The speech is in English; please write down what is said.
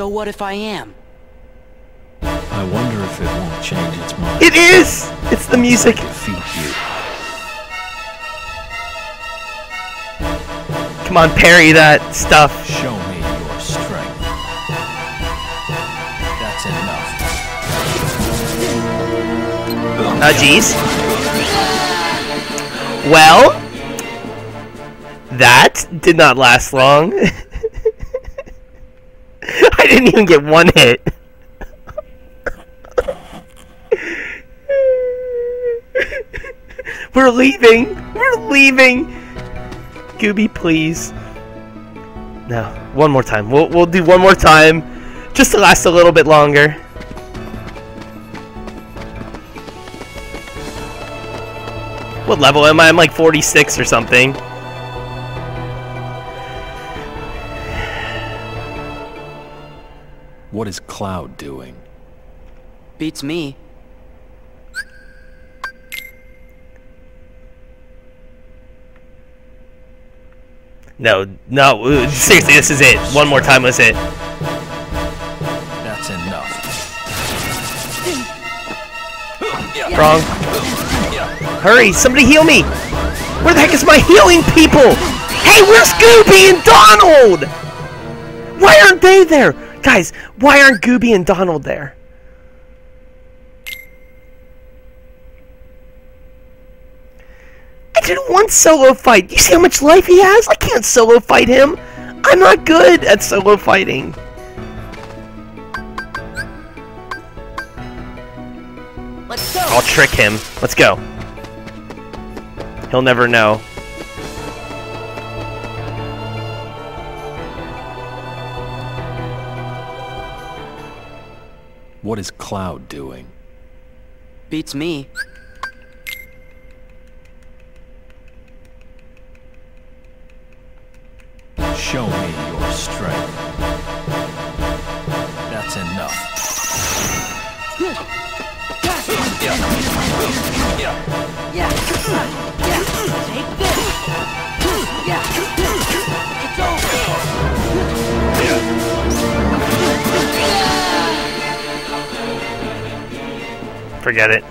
So what if I am? I wonder if it won't change its mind. It is! It's the music. Defeat you. Come on, parry that stuff. Show me your strength. That's enough. Uh, jeez. Well, that did not last long. I didn't even get one hit. We're leaving. We're leaving. Goofy, please. No, one more time. We'll we'll do one more time, just to last a little bit longer. What level am I? I'm like 46 or something. What is Cloud doing? Beats me. No, no, seriously, this is it. One more time was it. That's enough. Wrong. Hurry, somebody heal me! Where the heck is my healing people? Hey, where's Goofy and Donald? Why aren't they there? Guys, why aren't Goofy and Donald there? I didn't want solo fight. You see how much life he has? I can't solo fight him. I'm not good at solo fighting. Let's go. I'll trick him. Let's go. He'll never know. What is Cloud doing? Beats me. Show me your strength. That's enough. Forget it.